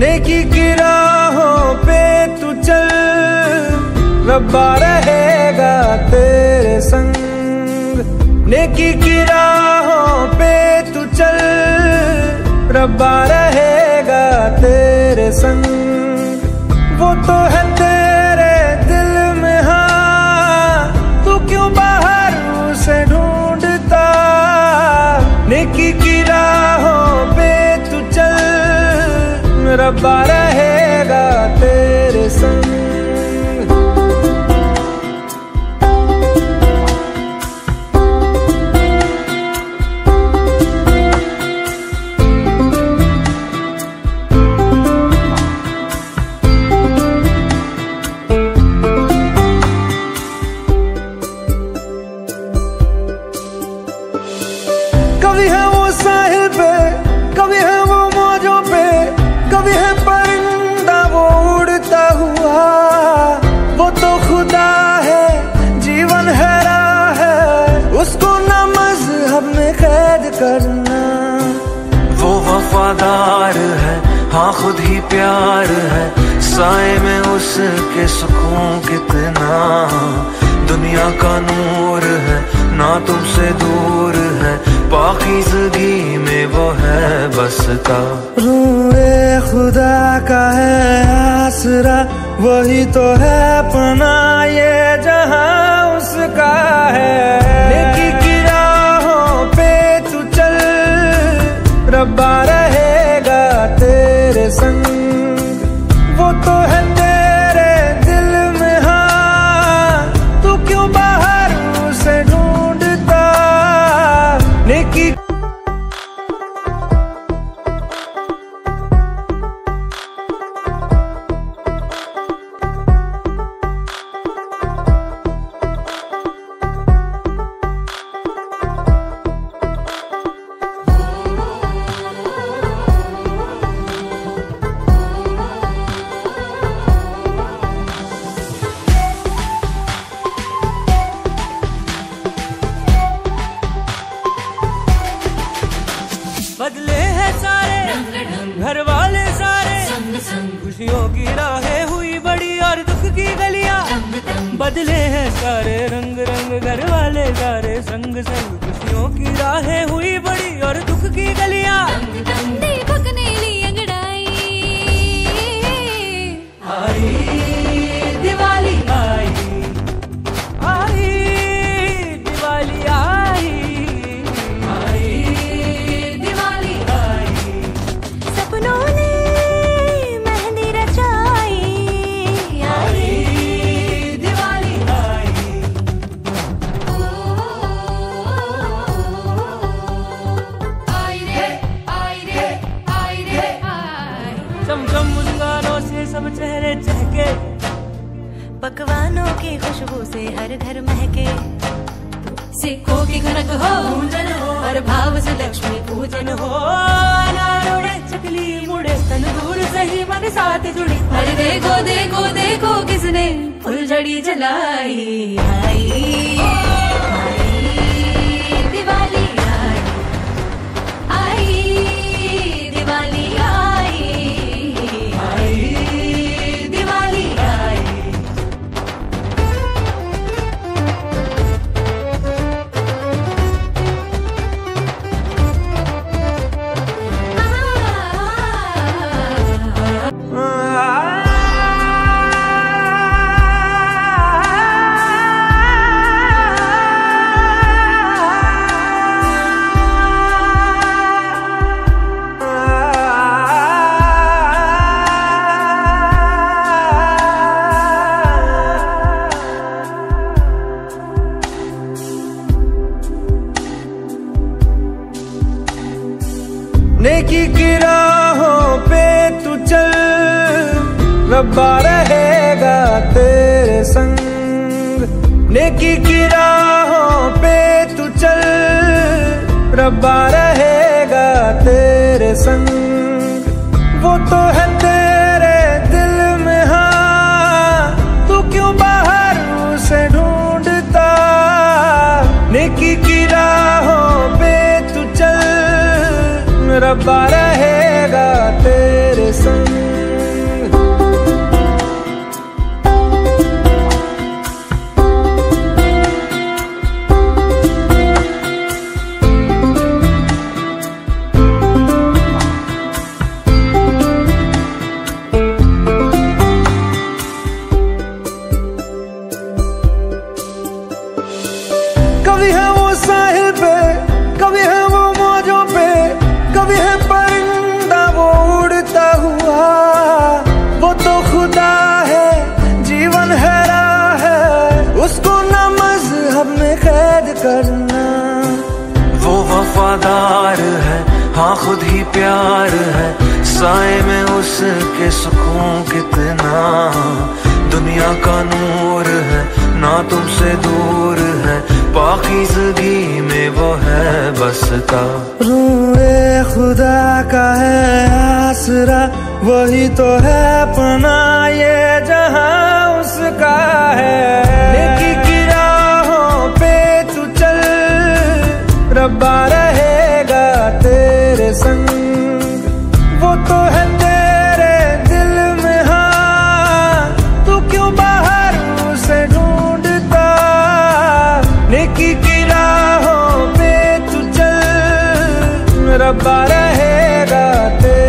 नेकी की राहों पे तू चल, रब्बा रहेगा तेरे संग। नेकी की राहों पे तू चल, रब्बा रहेगा तेरे संग। वो तो है रब्बा रहेगा तेरे संग। कभी है करना। वो वफादार है हाँ खुद ही प्यार है। साए में उसके सुकून कितना। दुनिया का नूर है, ना तुमसे दूर है। पाकिजगी में वो है बसता रूए खुदा का है आसरा, वही तो है पना राहें हुई बड़ी और दुख की गलियाँ। बदले हैं सारे रंग रंग घर वाले सारे संग संग। खुशियों की राहें हुई बड़ी और दुख की गलियाँ। भगने ली सब चेहरे चहके। पकवानों की खुशबू से हर घर महके। सिखों की खनक हो पूजन हो हर भाव से लक्ष्मी पूजन हो। अनार उड़े चकली मुड़े तन दूर सही मन साथ जुड़ी। अरे देखो देखो देखो किसने फुलझड़ी जलाई आई। नेकी की राहों पे तू चल, रब्बा रहेगा तेरे संग। नेकी की राहों पे तू चल, रब्बा रहेगा तेरे संग। वो तो है रब्बा रहेगा प्यार है। साए में उसके सुकून कितना दुनिया का नूर है। ना तुमसे दूर है। पाकिजगी में वो है बसता रूए खुदा का है आसरा। वही तो है पना ये जहाँ उसका है। नेकी की राहों पे तू चल। रब्बा संग। वो तो है तेरे दिल में हाँ। तू क्यों बाहर उसे ढूंढता? नेकी की राहों पे तू चल। रब्बा रहेगा तेरे